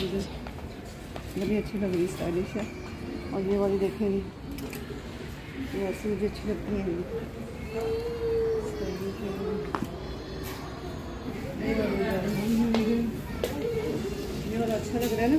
मुझे। बड़ी अच्छी लग रही स्टाइलिश है। और ये वाली देखेंगे। ये मुझे अच्छी लगती है। अच्छा लग रहा है ना?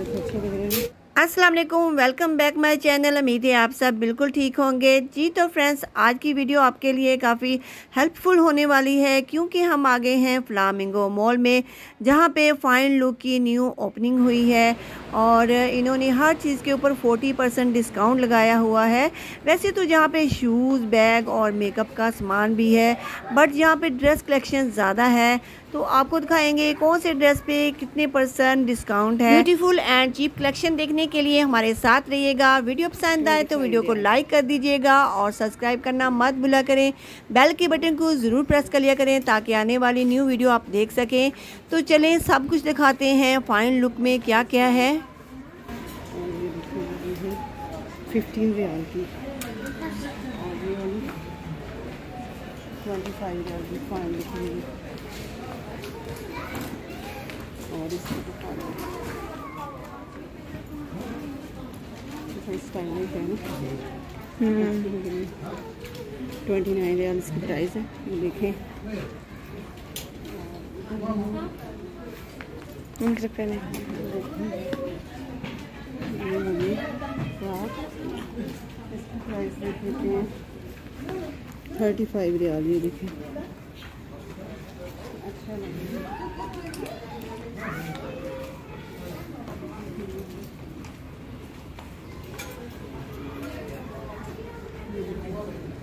अच्छा लग रहा है अस्सलाम वालेकुम वेलकम बैक माय चैनल उम्मीद है आप सब बिल्कुल ठीक होंगे। जी तो फ्रेंड्स आज की वीडियो आपके लिए काफ़ी हेल्पफुल होने वाली है, क्योंकि हम आ गए हैं फ्लामिंगो मॉल में, जहाँ पे फाइन लुक की न्यू ओपनिंग हुई है और इन्होंने हर चीज़ के ऊपर 40 परसेंट डिस्काउंट लगाया हुआ है। वैसे तो जहाँ पे शूज़ बैग और मेकअप का सामान भी है बट यहाँ पे ड्रेस कलेक्शन ज़्यादा है तो आपको दिखाएँगे कौन से ड्रेस पे कितने परसेंट डिस्काउंट है। ब्यूटीफुल एंड चीप कलेक्शन देखने के लिए हमारे साथ रहिएगा। वीडियो पसंद आए तो वीडियो को लाइक कर दीजिएगा और सब्सक्राइब करना मत भूला करें। बेल के बटन को ज़रूर प्रेस कर लिया करें ताकि आने वाली न्यू वीडियो आप देख सकें। तो चलें, सब कुछ दिखाते हैं फाइन लुक में क्या क्या है और ये वाली ट्वेंटी फाइव है ना ट्वेंटी नाइन रियाल इसकी प्राइस है देखें हैं थर्टी फाइव रियाल ये देखें अच्छा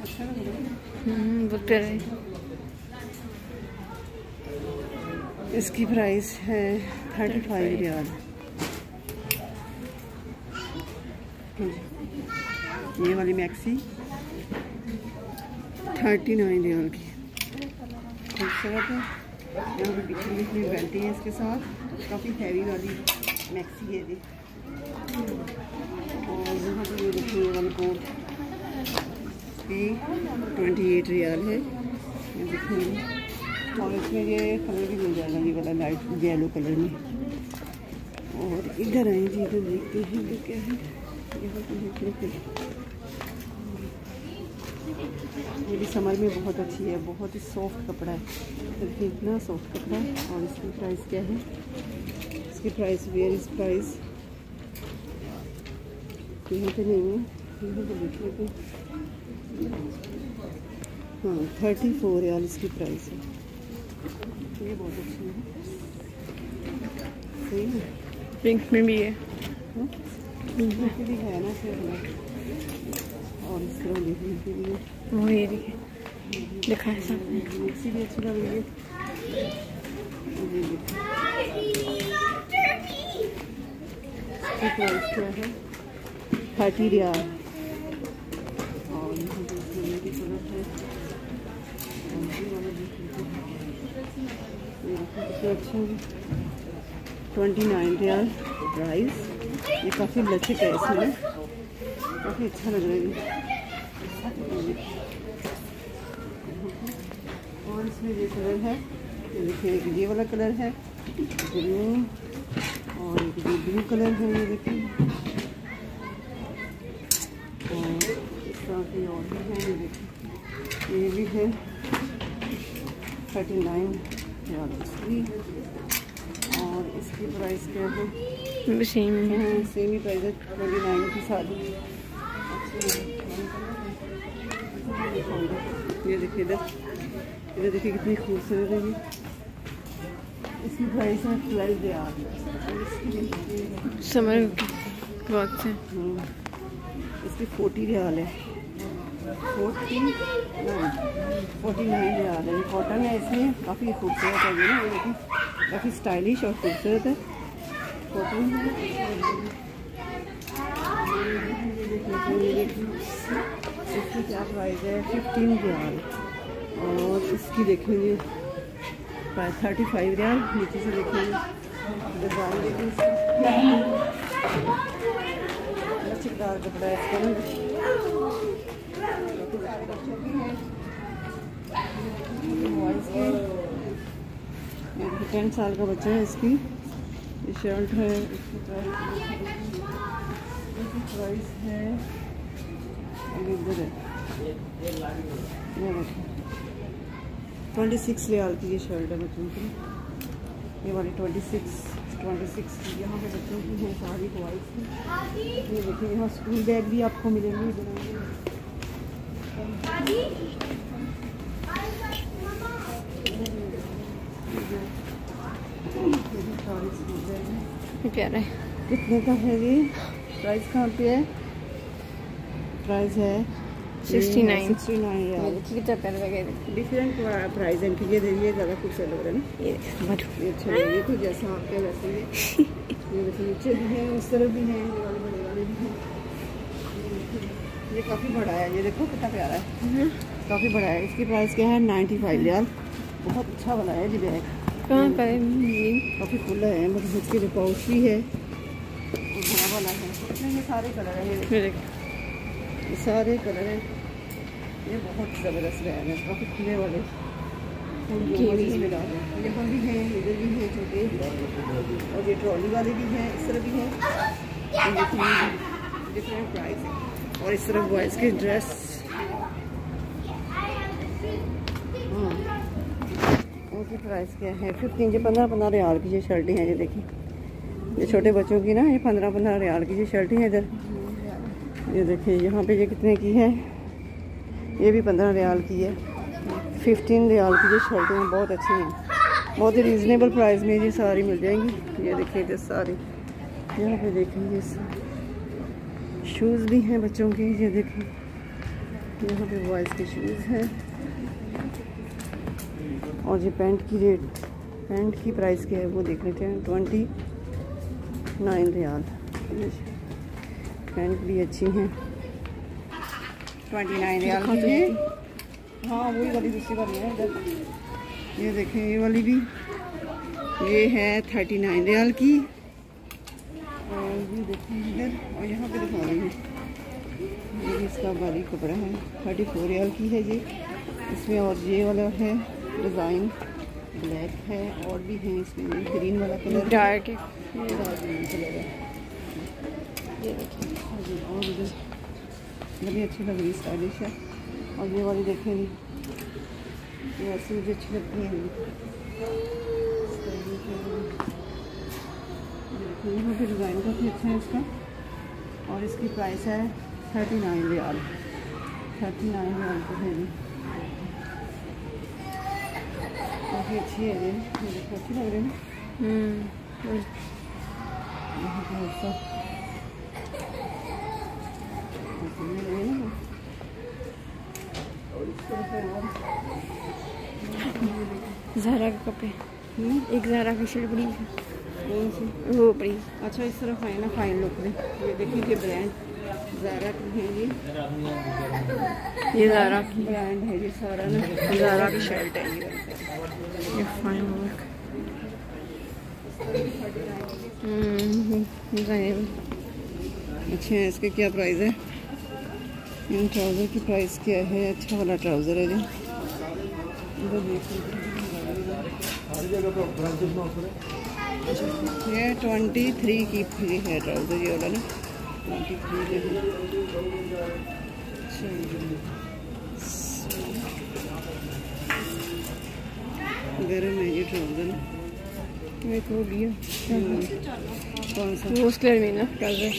अच्छा लग रहा है इसकी प्राइस है थर्टी फाइव रियाल ये वाली मैक्सी थर्टी नाइन रियाल की। खूबसूरत है। यहाँ पे बिखरी बिखरी बेल्टी है इसके साथ। काफ़ी हैवी वाली मैक्सी है ये। और यहाँ पे ये देखिए वन कोट की ट्वेंटी एट रियाल है और इसमें ये कलर भी मिल जाएगा, ये वाला लाइट येलो कलर में। और इधर आए जी, इधर देखते हैं तो क्या है। ये भी समर में बहुत अच्छी है, बहुत ही सॉफ्ट कपड़ा है। देखिए, इतना सॉफ्ट कपड़ा है। और इसकी प्राइस क्या है? इसकी प्राइस वेयर इस प्राइस यहाँ पे नहीं है। हैं थर्टी फोर यार इसकी प्राइस है। ये बहुत अच्छी है। सही है? पिंक में भी है। हाँ? ये भी है ना फिर और इस तरह देखने के लिए वो ये देखिए दिखा है सामने मिक्सी भी अच्छी लग रही है। प्राइस क्या है? थर्टी रियाल और यहाँ पे इसमें ये भी कलर है और ये वाला देख लीजिए। ये देखिए कितना अच्छा है ट्वेंटी नाइन रियाल प्राइस ये काफ़ी लचक है इसमें। काफ़ी अच्छा लग रहा है। और इसमें ये कलर है। ये देखिए, ये वाला कलर है। ग्रीन। और ये ब्लू कलर है, ये देखिए। और इस तरह और भी हैं, ये देखिए। ये भी है। Thirty nine. और इसकी प्राइस क्या है सेम हाँ, सेम ही प्राइस है ट्वेंटी नाइन की सारी ये देखिए इधर इधर देखिए कितनी खूबसूरत है ये इसकी प्राइस है ट्वेल्व से। इसकी फोर्टी रियाल है। फोर्टी फोर्टी नाइन रियाल है। कॉटन है इसमें, काफ़ी खूबसूरत है ना देखिए काफ़ी स्टाइलिश और खूबसूरत है। कॉटन इसकी क्या प्राइस है? फिफ्टीन रियाल और इसकी देखेंगे थर्टी फाइव रियाल नीचे से देखेंगे। डिज़ाइन इसकी। लचकदार कपड़ा है इसका। ना टेन साल का बच्चा है इसकी। ये शर्ट है प्राइस है है ट्वेंटी सिक्स रियाल की ये शर्ट है बच्चों की। ये वाली ट्वेंटी सिक्स ट्वेंटी सिक्स यहाँ पे बच्चों की है सारी बॉयज़ की। ये देखिए, यहाँ स्कूल बैग भी आपको मिलेंगे। प्यारा। कितने का है ये? प्राइस कहाँ पे है? प्राइस है। 69 सिक्सटी नाइन। कितना प्यारा लगे डिफरेंट प्राइस है ये देखिए ज़्यादा खूबसूरत लग रहा है ना? ये ये अच्छा है तो जैसा आपके वैसे ही ये नीचे भी है उस तरफ़ है ये भी हैं ये काफ़ी बड़ा है ये देखो कितना प्यारा है। काफ़ी बड़ा है इसकी प्राइस क्या है? नाइन्टी फाइव यार। बहुत अच्छा वाला है जी बैग कहाँ का है? काफ़ी खुला है मतलब इसके जो पाउच भी है बड़ा वाला है। इसमें ये सारे कलर हैं ये ये सारे कलर हैं। ये बहुत ज़बरदस्त बैग है काफ़ी खुले वाले। यहाँ भी हैं इधर भी हैं छोटे। और ये ट्रॉली वाले भी हैं इस तरह भी हैं। डिफरेंट प्राइस है। और इस तरफ़ बॉयज़ की ड्रेस इनकी प्राइस क्या है? फिफ्टीन ये पंद्रह पंद्रह रियाल की ये शर्टें हैं, ये देखिए। ये छोटे बच्चों की ना, ये पंद्रह पंद्रह रियाल की ये शर्टें हैं इधर। ये देखिए, यहाँ पे ये कितने की है? ये भी पंद्रह रियाल की है। फिफ्टीन रियाल की ये शर्टें हैं, बहुत अच्छी हैं। बहुत ही रीज़नेबल प्राइस में ये सारी मिल जाएँगी। ये देखिए, ये सारी। यहाँ पे देखेंगे शूज़ भी हैं बच्चों के ये देखें। यहाँ पे बॉयज़ के शूज़ हैं। और ये पैंट की रेट पैंट की प्राइस क्या है वो देख लेते हैं। ट्वेंटी नाइन रियाल पैंट भी अच्छी हैं। ट्वेंटी नाइन रियाल हाँ। वही वाली दूसरी वाली है ये देखें ये वाली भी। ये है थर्टी नाइन रियाल की। और ये देखें इधर और यहाँ पे दिखा रही हूँ ये इसका बारीक कपड़ा है थर्टी फोर रियाल की है ये इसमें और ये वाला है डिज़ाइन ब्लैक है और भी है इसमें ग्रीन वाला कलर डार्क ग्रीन कलर है ये देखिए और बड़ी अच्छी लग रही स्टाइलिश है और ये वाली देखें ये ऐसी मुझे अच्छी लगती है। यहाँ पे डिज़ाइन काफ़ी अच्छा है इसका। और इसकी प्राइस है thirty nine riyal. Thirty nine riyal को है जी काफ़ी अच्छी है ये। ये देखो अच्छी लग रही है हम्म। और जहरा के कपड़े। हम्म, एक जहरा की शर्ट बड़ी है अच्छा इस तरफ़ है ना फाइन लुक में। ये देखिए ये ब्रांड ज़ारा की है ये। ये जहरा की। ब्रांड है ये सारा ना। ज़ारा की शर्ट है ये। ये फाइन वर्क हम्म अच्छा इसके क्या प्राइस है? इन ट्राउज़र की प्राइस क्या है? अच्छा वाला ट्राउज़र है जी ये ट्वेंटी थ्री की ये है ट्राउज़र ये वाला ना। ट्वेंटी थ्री में है। गर्म है ये ट्राउज़र मेरे को कौन सा? उस कलर में ना। ट्राउज़र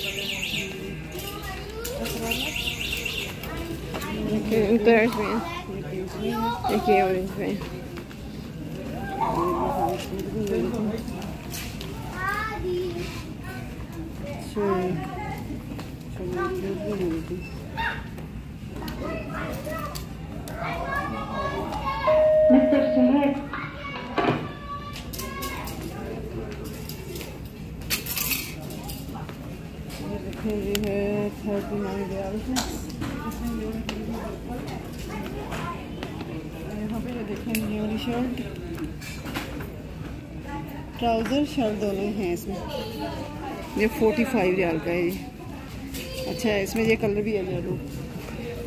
ये ऑरेंज में यहाँ पे देखें ये शर्ट ट्राउज़र शर्ट दोनों हैं इसमें ये फोर्टी फाइव रियाल का है। ये अच्छा है इसमें ये कलर भी है येलो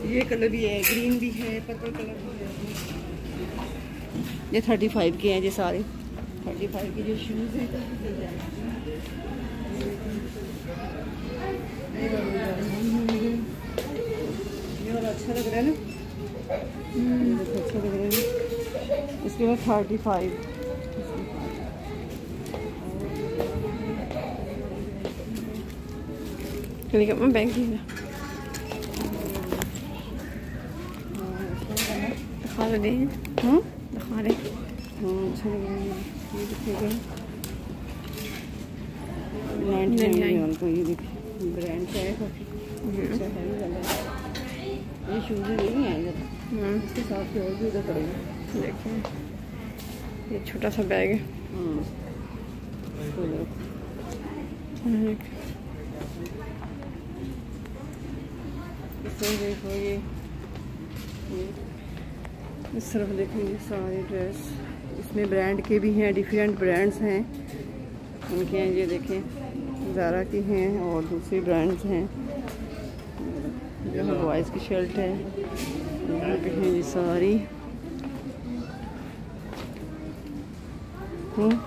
ये कलर भी है ग्रीन भी है, पर्पल कलर भी है। ये थर्टी फाइव के हैं, ये सारे। थर्टी फाइव के जो शूज़ हैं। अच्छा लग रहा है ना? हम्म, तो अच्छा लग रहा है इसके बाद thirty five Can you get my bank here? दिखा रहे हैं। हाँ दिखा रहे हाँ। अच्छा लग रहा है। ये देखिएगा नाइन्टी नाइन ये ब्रांड का है काफ़ी अच्छा ये शूज़ नहीं है इधर। हम्म, इसके साथ के और भी उधर पड़ेगा देखिए। ये छोटा सा बैग है। हाँ तो देखो, इसमें देखो ये। इस तरफ़ देखेंगे सारे ड्रेस इसमें ब्रांड के भी हैं डिफरेंट ब्रांड्स हैं। उनके हैं ये देखें। ज़ारा की हैं और दूसरी ब्रांड्स हैं। यहाँ बॉयज़ की शर्ट है। यहाँ पे हैं ये सारी। हम्म,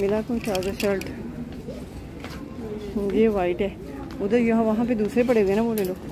मिला कोई ट्राउज़र शर्ट? ये वाइट है। उधर यहाँ वहाँ पे दूसरे पड़े हुए ना बोले लोग